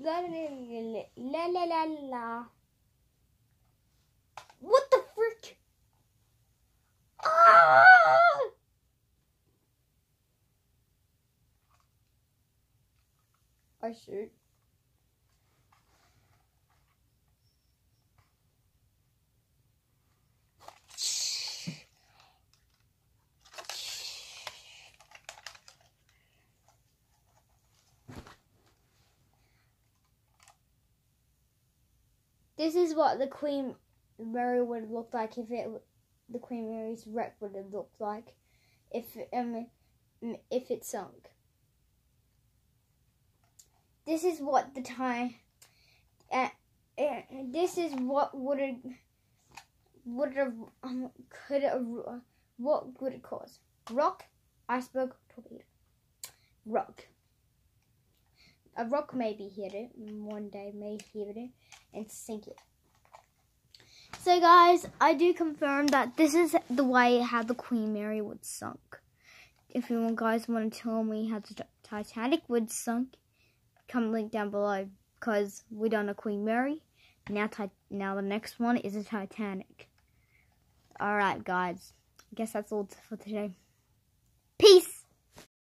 La la la la. What the frick? Ah! I shoot. This is what the Queen Mary would have looked like if it the Queen Mary's wreck would have looked like if um if it sunk. This is what the time. Uh, uh, this is what would have would have um, could have what would it cause? Rock, iceberg, torpedo. Rock. A rock maybe hit it one day, may hit it and sink it. So, guys, I do confirm that this is the way how the Queen Mary would sunk. If you guys want to tell me how the Titanic would sunk, comment link down below because we done a Queen Mary. Now, now the next one is a Titanic. All right, guys. I guess that's all for today. Peace.